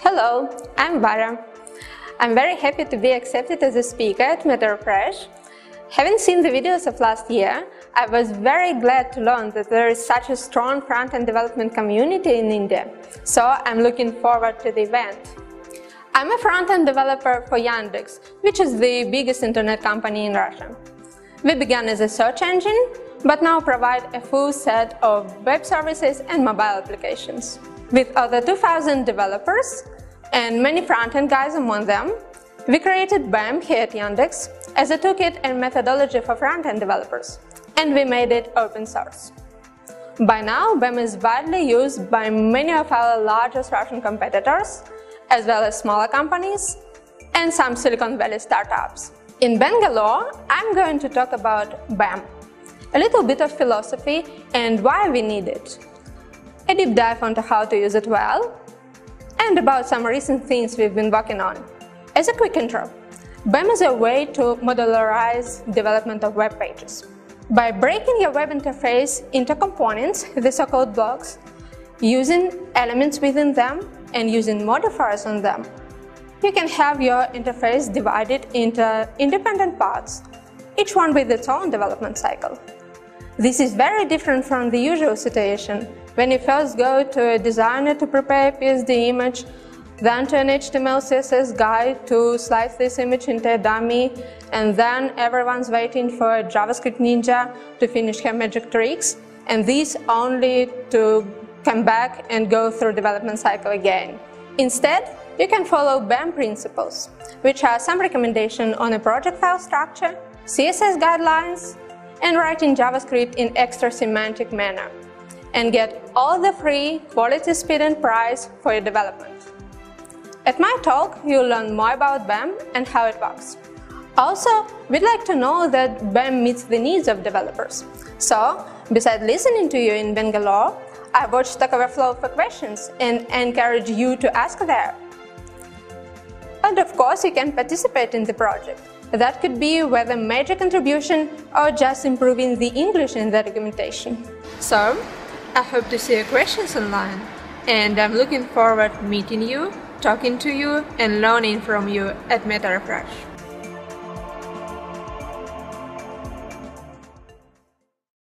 Hello, I'm Vara. I'm very happy to be accepted as a speaker at MetaRefresh. Having seen the videos of last year, I was very glad to learn that there is such a strong front-end development community in India, so I'm looking forward to the event. I'm a front-end developer for Yandex, which is the biggest internet company in Russia. We began as a search engine, but now provide a full set of web services and mobile applications. With over 2,000 developers and many front-end guys among them, we created BEM here at Yandex as a toolkit and methodology for front-end developers, and we made it open source. By now, BEM is widely used by many of our largest Russian competitors, as well as smaller companies and some Silicon Valley startups. In Bangalore, I'm going to talk about BEM, a little bit of philosophy and why we need it a deep dive onto how to use it well, and about some recent things we've been working on. As a quick intro, BEM is a way to modularize development of web pages. By breaking your web interface into components, the so-called blocks, using elements within them and using modifiers on them, you can have your interface divided into independent parts, each one with its own development cycle. This is very different from the usual situation when you first go to a designer to prepare a PSD image, then to an HTML CSS guy to slice this image into a dummy, and then everyone's waiting for a JavaScript ninja to finish her magic tricks, and this only to come back and go through development cycle again. Instead, you can follow BEM principles, which are some recommendation on a project file structure, CSS guidelines, and writing JavaScript in extra semantic manner and get all the free quality, speed and price for your development. At my talk, you'll learn more about BEM and how it works. Also, we'd like to know that BEM meets the needs of developers. So, besides listening to you in Bangalore, I watched Stack Overflow for questions and encourage you to ask there. And of course, you can participate in the project. That could be whether major contribution or just improving the English in the documentation. So, I hope to see your questions online, and I'm looking forward meeting you, talking to you, and learning from you at MetaRefresh.